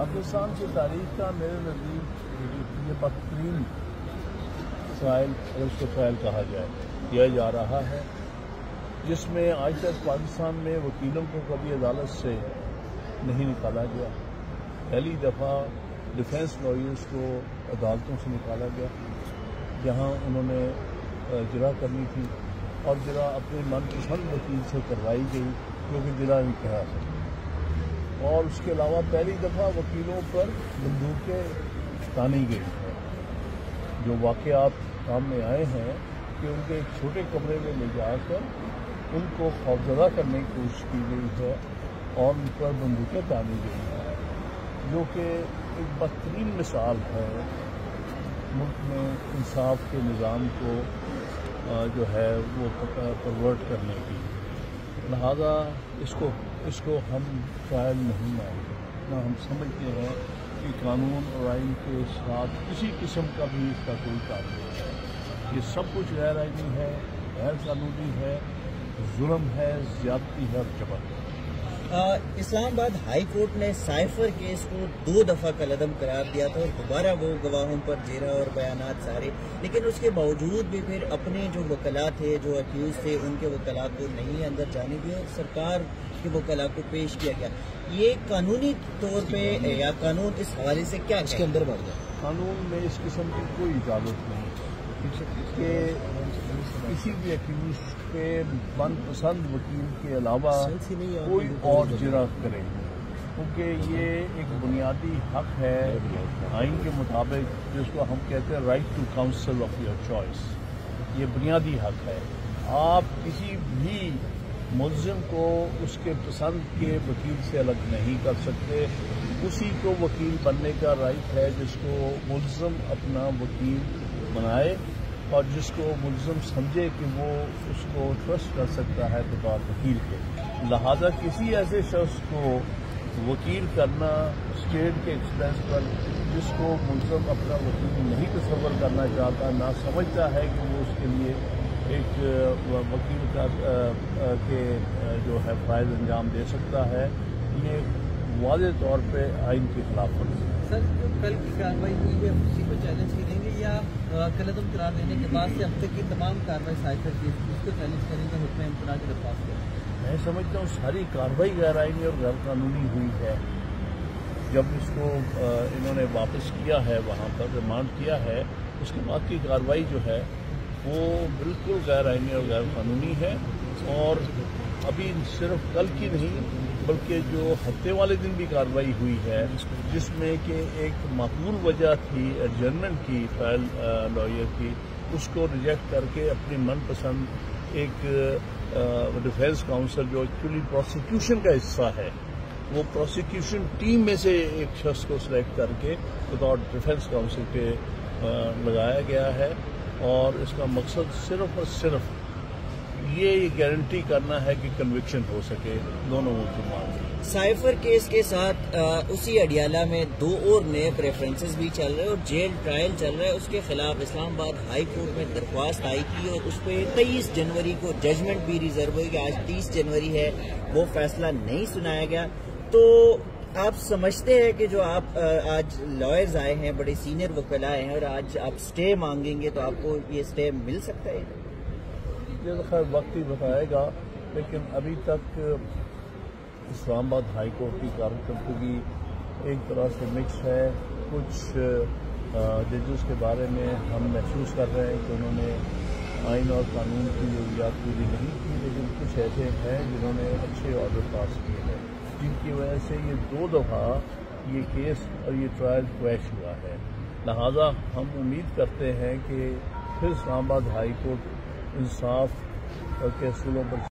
पाकिस्तान की तारीख का मेरे नज़दीक ये बदतरीन ट्रायल अगर उसको कहा जाए। किया जा रहा है, जिसमें आज तक पाकिस्तान में वकीलों को कभी अदालत से नहीं निकाला गया। पहली दफ़ा डिफेंस लॉयर्स को अदालतों से निकाला गया, जहाँ उन्होंने जरा करनी थी और जरा अपने मनपसंद वकील से करवाई गई, क्योंकि जिला इंतहा है। और उसके अलावा पहली दफ़ा वकीलों पर बंदूकें तानी गई हैं। जो वाक़ात सामने आए हैं कि उनके एक छोटे कमरे में ले जाकर उनको खौफजदा करने की कोशिश की गई है और उन पर बंदूकें तानी गई हैं। जो कि एक बदतरीन मिसाल है मुल्क में इंसाफ के निज़ाम को जो है वो परवर्ट करने की। लिहाजा इसको इसको हम कायल नहीं मानते ना हम समझते हैं कि कानून और आइन के साथ किसी किस्म का भी इसका कोई काम नहीं है। ये सब कुछ गैर आइनी है, गैर कानूनी है जुल्म है, ज्यादती है और जबर है इस्लामाबाद हाई कोर्ट ने साइफर केस को दो दफ़ा कलदम करार दिया था और दोबारा वो गवाहों पर जेरा और बयान सारे। लेकिन उसके बावजूद भी फिर अपने जो वकला थे जो अक्यूज थे उनके वकला को नहीं अंदर जाने दिए और सरकार के वकला को पेश किया गया। ये कानूनी तौर पे या कानून इस हवाले से क्या इसके अंदर बढ़ गया कानून में इस किस्म की कोई इजाज़त नहीं। कि किसी भी अक्यूज के मनपसंद वकील के अलावा कोई और जिरा करे क्योंकि ये एक बुनियादी हक है आइन के मुताबिक जिसको हम कहते हैं right to counsel of your choice ये बुनियादी हक है। आप किसी भी मुलजिम को उसके पसंद के वकील से अलग नहीं कर सकते। उसी को वकील बनने का राइट है जिसको मुलजिम अपना वकील बनाए और जिसको मुलजम समझे कि वो उसको ट्रस्ट कर सकता है बतौर वकील के लिहाजा किसी ऐसे शख्स को वकील करना स्टेट के एक्सपेंस पर जिसको मुलजम अपना वकील नहीं तस्वर करना चाहता ना समझता है कि वो उसके लिए एक वकील का आ, आ, के जो है फ़ायद अंजाम दे सकता है ये वाज तौर पर आइन के खिलाफ वर्जी सर जो कल की कार्रवाई हुई है, उसी को चैलेंज करेंगे या कलदम करार देने के बाद से अब तक की तमाम कार्रवाई साइफर की उसको चैलेंज करेंगे, हुक्म इम्तना की दरख्वास्त करेंगे। मैं समझता हूँ सारी कार्रवाई गैर आईनी और गैर कानूनी हुई है। जब इसको इन्होंने वापस किया है, वहाँ पर रिमांड किया है, उसके बाद की कार्रवाई जो है, वो बिल्कुल गैर आईनी और गैर कानूनी है। और अभी सिर्फ़ कल की नहीं, बल्कि जो हफ़्ते वाले दिन भी कार्रवाई हुई है, जिसमें कि एक माकूल वजह थी एडजर्नमेंट की ट्रायल लॉयर की, उसको रिजेक्ट करके अपनी मनपसंद एक डिफेंस काउंसिल जो एक्चुअली प्रोसिक्यूशन का हिस्सा है, वो प्रोसिक्यूशन टीम में से एक शख्स को सिलेक्ट करके विदाउट डिफेंस काउंसिल के लगाया गया है। और इसका मकसद सिर्फ़ और सिर्फ़ ये गारंटी करना है कि कन्विक्शन हो सके दोनों मुसलमान साइफर केस के साथ आ, उसी अडियाला में दो और नए प्रेफरेंसेस भी चल रहे हैं और जेल ट्रायल चल रहा है। उसके खिलाफ इस्लामाबाद हाई कोर्ट में दरख्वास्त आई थी और उस पर तेईस जनवरी को जजमेंट भी रिज़र्व हुई कि आज तीस जनवरी है वो फैसला नहीं सुनाया गया। तो आप समझते हैं कि जो आप आज लॉयर्स आए हैं बड़े सीनियर वकला आए हैं और आज आप स्टे मांगेंगे तो आपको ये स्टे मिल सकता है? ये तो खैर वक्त ही बताएगा, लेकिन अभी तक इस्लामाबाद हाई कोर्ट की कारकर्दगी एक तरह से मिक्स है। कुछ जजेस के बारे में हम महसूस कर रहे हैं कि उन्होंने आइन और कानून की जरूरियात पूरी नहीं की, लेकिन कुछ ऐसे हैं जिन्होंने अच्छे ऑर्डर पास किए हैं। जिनकी वजह से ये दो दफ़ा ये केस और ये ट्रायल क्रैश हुआ है। लिहाजा हम उम्मीद करते हैं कि फिर इस्लामाबाद हाई कोर्ट इंसाफ और असूलों पर